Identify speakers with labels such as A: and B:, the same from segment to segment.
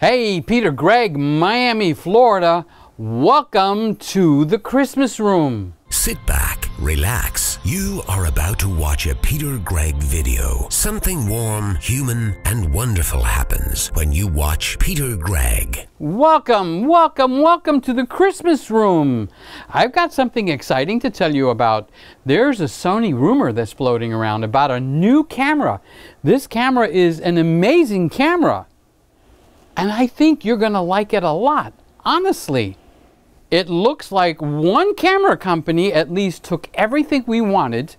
A: Hey, Peter Gregg, Miami, Florida. Welcome to the Christmas room.
B: Sit back, relax. You are about to watch a Peter Gregg video. Something warm, human, and wonderful happens when you watch Peter Gregg.
A: Welcome, welcome, welcome to the Christmas room. I've got something exciting to tell you about. There's a Sony rumor that's floating around about a new camera. This camera is an amazing camera. And I think you're going to like it a lot, honestly. It looks like one camera company at least took everything we wanted,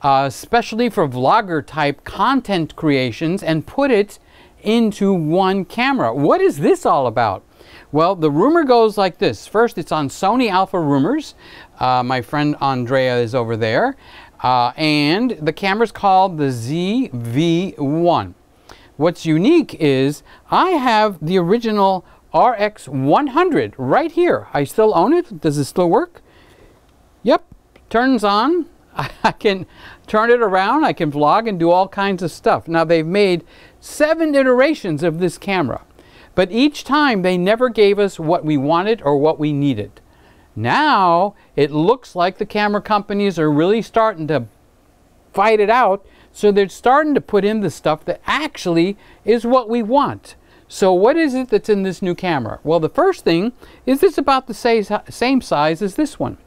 A: uh, especially for vlogger type content creations, and put it into one camera. What is this all about? Well, the rumor goes like this. First, it's on Sony Alpha Rumors. Uh, my friend Andrea is over there. Uh, and the camera's called the ZV-1. What's unique is I have the original RX 100 right here. I still own it. Does it still work? Yep, turns on. I can turn it around. I can vlog and do all kinds of stuff. Now they've made seven iterations of this camera, but each time they never gave us what we wanted or what we needed. Now it looks like the camera companies are really starting to fight it out so they're starting to put in the stuff that actually is what we want. So what is it that's in this new camera? Well, the first thing is it's about the same size as this one.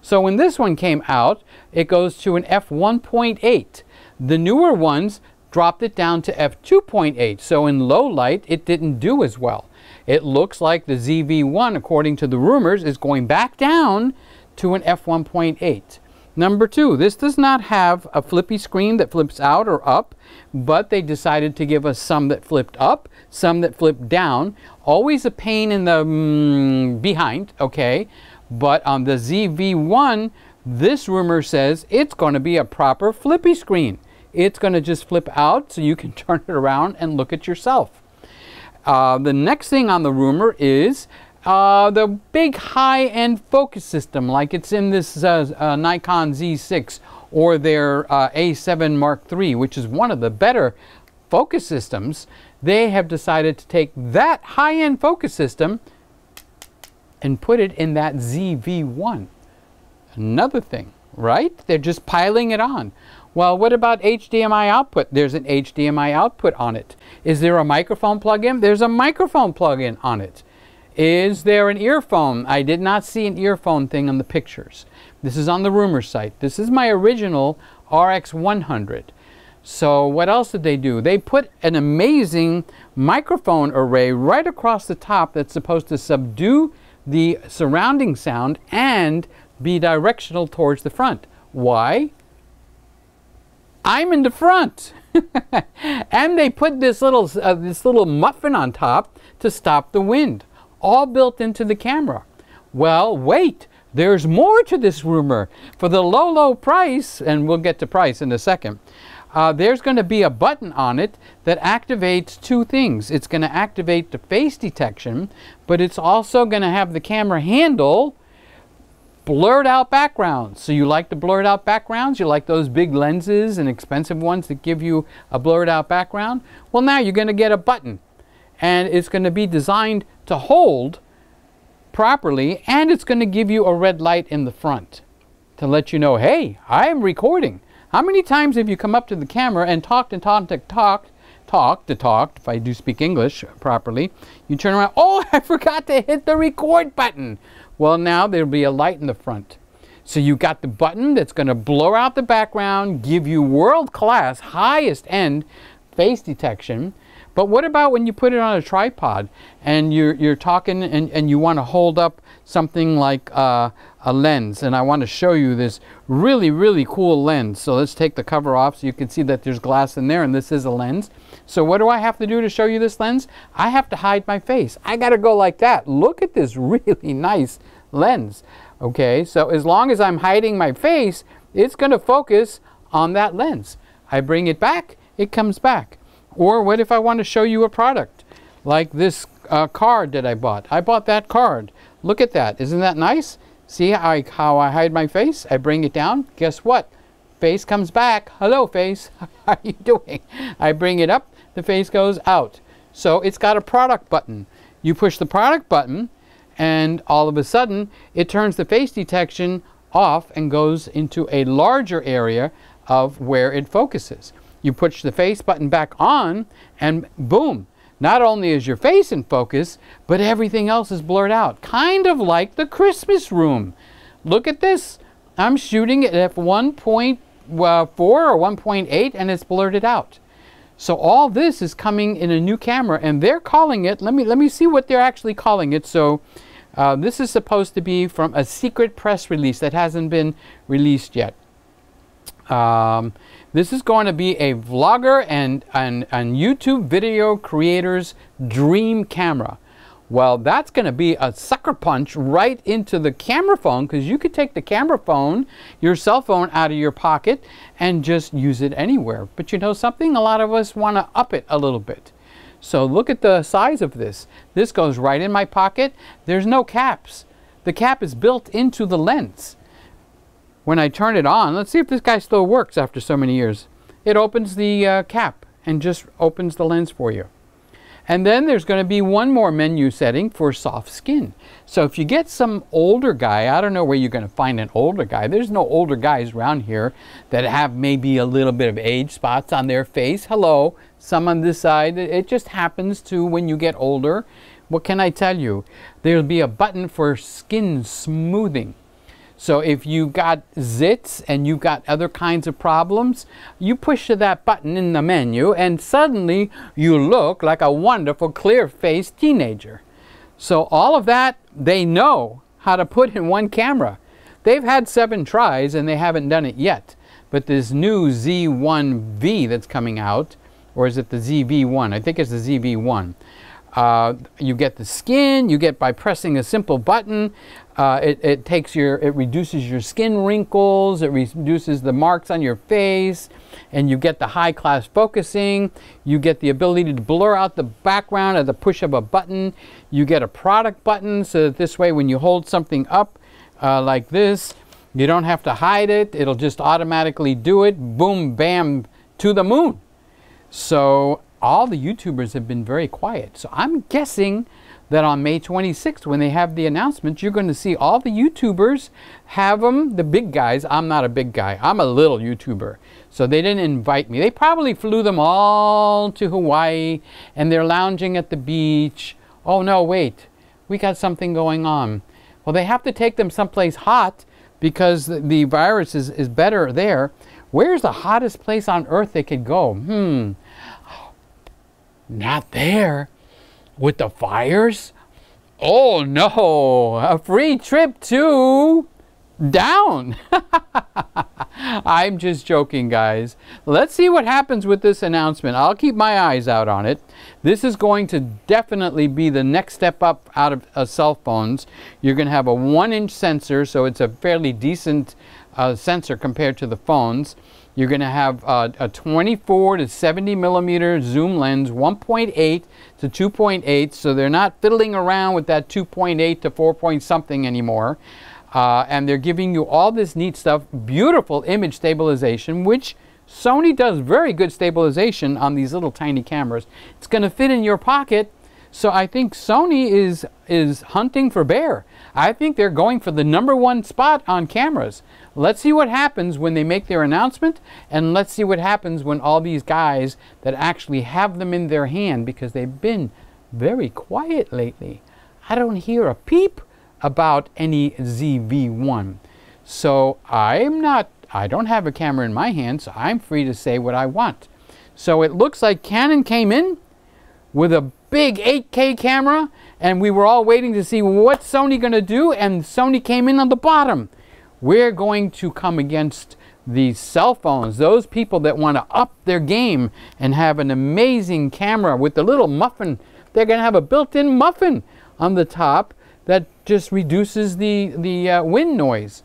A: So when this one came out, it goes to an f1.8. The newer ones dropped it down to f2.8. So in low light, it didn't do as well. It looks like the ZV-1, according to the rumors, is going back down to an f1.8. Number two, this does not have a flippy screen that flips out or up, but they decided to give us some that flipped up, some that flipped down. Always a pain in the mm, behind, okay? But on the ZV-1, this rumor says it's going to be a proper flippy screen. It's going to just flip out so you can turn it around and look at yourself. Uh, the next thing on the rumor is uh, the big high-end focus system like it's in this uh, uh, Nikon Z6 or their uh, A7 Mark III, which is one of the better focus systems, they have decided to take that high-end focus system and put it in that ZV-1. Another thing, right? They're just piling it on. Well, what about HDMI output? There's an HDMI output on it. Is there a microphone plug-in? There's a microphone plug-in on it. Is there an earphone? I did not see an earphone thing on the pictures. This is on the rumor site. This is my original RX 100. So what else did they do? They put an amazing microphone array right across the top that's supposed to subdue the surrounding sound and be directional towards the front. Why? I'm in the front. and they put this little, uh, this little muffin on top to stop the wind all built into the camera. Well, wait, there's more to this rumor. For the low, low price, and we'll get to price in a second, uh, there's going to be a button on it that activates two things. It's going to activate the face detection, but it's also going to have the camera handle blurred out backgrounds. So you like the blurred out backgrounds? You like those big lenses and expensive ones that give you a blurred out background? Well, now you're going to get a button and it's going to be designed to hold properly and it's going to give you a red light in the front to let you know, hey, I am recording. How many times have you come up to the camera and talked and talked and talked, talked to talk, if I do speak English properly, you turn around, oh, I forgot to hit the record button. Well, now there'll be a light in the front. So you got the button that's going to blur out the background, give you world-class, highest end face detection, but what about when you put it on a tripod and you're, you're talking and, and you want to hold up something like uh, a lens? And I want to show you this really really cool lens. So let's take the cover off so you can see that there's glass in there and this is a lens. So what do I have to do to show you this lens? I have to hide my face. I got to go like that. Look at this really nice lens. Okay so as long as I'm hiding my face it's going to focus on that lens. I bring it back it comes back or what if I want to show you a product like this uh, card that I bought. I bought that card. Look at that. Isn't that nice? See how I, how I hide my face? I bring it down. Guess what? Face comes back. Hello, face. How are you doing? I bring it up. The face goes out. So it's got a product button. You push the product button, and all of a sudden, it turns the face detection off and goes into a larger area of where it focuses. You push the face button back on, and boom, not only is your face in focus, but everything else is blurred out. Kind of like the Christmas room. Look at this. I'm shooting at 1.4 or 1.8 and it's blurred out. So all this is coming in a new camera and they're calling it, let me, let me see what they're actually calling it. So uh, this is supposed to be from a secret press release that hasn't been released yet. Um, this is going to be a vlogger and an YouTube video creator's dream camera. Well, that's going to be a sucker punch right into the camera phone because you could take the camera phone, your cell phone out of your pocket and just use it anywhere. But you know something? A lot of us want to up it a little bit. So look at the size of this. This goes right in my pocket. There's no caps. The cap is built into the lens. When I turn it on, let's see if this guy still works after so many years. It opens the uh, cap and just opens the lens for you. And then there's going to be one more menu setting for soft skin. So if you get some older guy, I don't know where you're going to find an older guy. There's no older guys around here that have maybe a little bit of age spots on their face. Hello, some on this side. It just happens to when you get older. What can I tell you? There'll be a button for skin smoothing. So if you've got zits and you've got other kinds of problems, you push that button in the menu and suddenly you look like a wonderful clear-faced teenager. So all of that, they know how to put in one camera. They've had seven tries and they haven't done it yet. But this new Z1V that's coming out, or is it the ZV1? I think it's the ZV1. Uh, you get the skin, you get by pressing a simple button, uh, it, it, takes your, it reduces your skin wrinkles, it reduces the marks on your face, and you get the high class focusing. You get the ability to blur out the background at the push of a button. You get a product button so that this way when you hold something up uh, like this, you don't have to hide it. It'll just automatically do it. Boom, bam, to the moon. So all the YouTubers have been very quiet. So I'm guessing that on May 26th, when they have the announcement, you're going to see all the YouTubers have them, the big guys. I'm not a big guy, I'm a little YouTuber. So they didn't invite me. They probably flew them all to Hawaii and they're lounging at the beach. Oh no, wait, we got something going on. Well, they have to take them someplace hot because the, virus is, is better there. Where's the hottest place on earth they could go? Hmm, not there with the fires? Oh no, a free trip to down. I'm just joking, guys. Let's see what happens with this announcement. I'll keep my eyes out on it. This is going to definitely be the next step up out of uh, cell phones. You're going to have a one inch sensor, so it's a fairly decent uh, sensor compared to the phones. You're going to have uh, a 24 to 70 millimeter zoom lens, 1.8 to 2.8, so they're not fiddling around with that 2.8 to 4 point something anymore. Uh, and they're giving you all this neat stuff, beautiful image stabilization, which Sony does very good stabilization on these little tiny cameras. It's going to fit in your pocket. So I think Sony is is hunting for bear. I think they're going for the number one spot on cameras. Let's see what happens when they make their announcement, and let's see what happens when all these guys that actually have them in their hand, because they've been very quiet lately. I don't hear a peep about any ZV1. So I'm not, I don't have a camera in my hand, so I'm free to say what I want. So it looks like Canon came in with a big 8K camera, and we were all waiting to see what Sony going to do, and Sony came in on the bottom. We're going to come against these cell phones, those people that want to up their game and have an amazing camera with the little muffin. They're going to have a built-in muffin on the top that just reduces the, the uh, wind noise.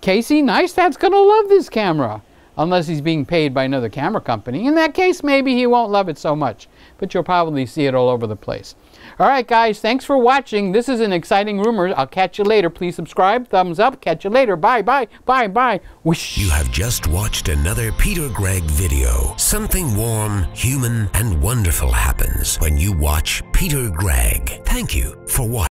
A: Casey Neistat's going to love this camera unless he's being paid by another camera company. In that case, maybe he won't love it so much. But you'll probably see it all over the place. All right, guys, thanks for watching. This is an exciting rumor. I'll catch you later. Please subscribe, thumbs up. Catch you later. Bye, bye, bye, bye.
B: You have just watched another Peter Gregg video. Something warm, human, and wonderful happens when you watch Peter Gregg. Thank you for watching.